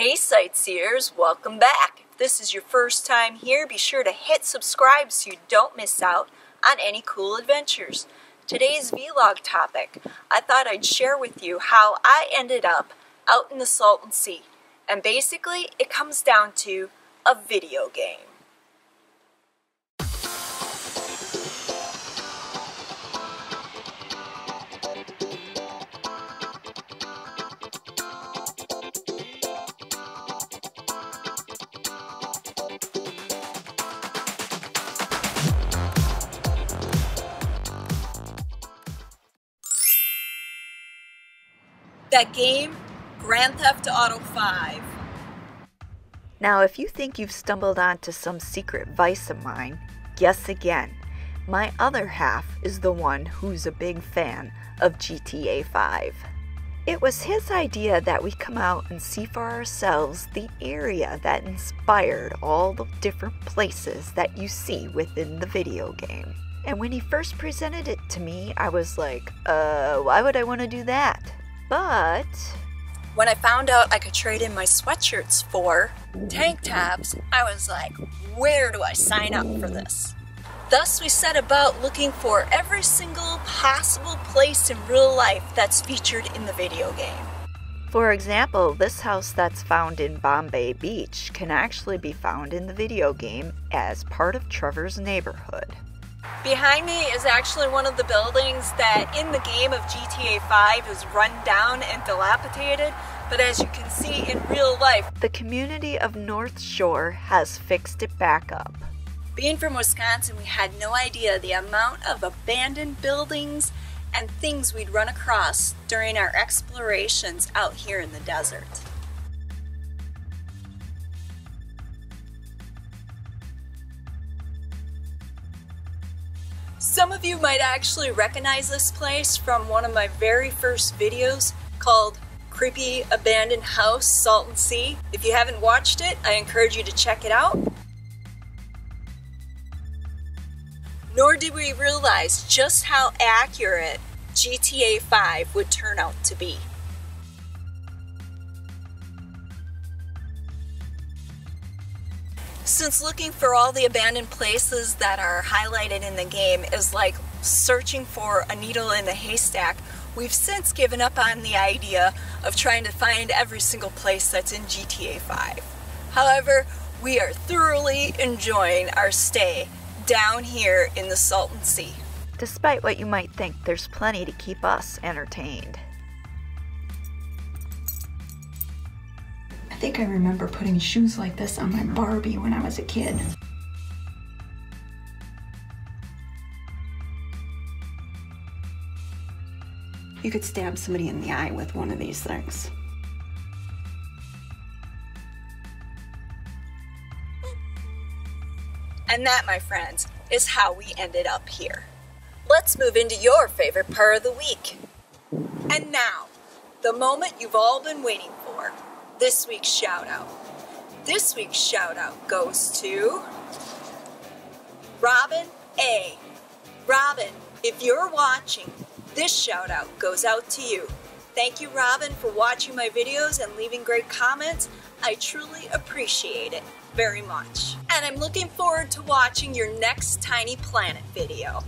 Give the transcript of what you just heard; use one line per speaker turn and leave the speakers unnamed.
Hey sightseers, welcome back. If this is your first time here, be sure to hit subscribe so you don't miss out on any cool adventures. Today's vlog topic, I thought I'd share with you how I ended up out in the Salton Sea. And basically, it comes down to a video game. That game, Grand Theft Auto 5.
Now, if you think you've stumbled onto some secret vice of mine, guess again. My other half is the one who's a big fan of GTA 5. It was his idea that we come out and see for ourselves the area that inspired all the different places that you see within the video game. And when he first presented it to me, I was like, uh, why would I want to do that? But
when I found out I could trade in my sweatshirts for tank tops, I was like, where do I sign up for this? Thus, we set about looking for every single possible place in real life that's featured in the video game.
For example, this house that's found in Bombay Beach can actually be found in the video game as part of Trevor's neighborhood.
Behind me is actually one of the buildings that in the game of GTA 5 is run down and dilapidated, but as you can see in real life,
the community of North Shore has fixed it back up.
Being from Wisconsin, we had no idea the amount of abandoned buildings and things we'd run across during our explorations out here in the desert. Some of you might actually recognize this place from one of my very first videos called Creepy Abandoned House Salton Sea. If you haven't watched it, I encourage you to check it out. Nor did we realize just how accurate GTA 5 would turn out to be. Since looking for all the abandoned places that are highlighted in the game is like searching for a needle in a haystack, we've since given up on the idea of trying to find every single place that's in GTA 5. However, we are thoroughly enjoying our stay down here in the Salton Sea.
Despite what you might think, there's plenty to keep us entertained.
Think I remember putting shoes like this on my Barbie when I was a kid. You could stab somebody in the eye with one of these things.
And that, my friends, is how we ended up here. Let's move into your favorite part of the week. And now, the moment you've all been waiting for this week's shout out. This week's shout out goes to Robin A. Robin, if you're watching, this shout out goes out to you. Thank you, Robin, for watching my videos and leaving great comments. I truly appreciate it very much. And I'm looking forward to watching your next Tiny Planet video.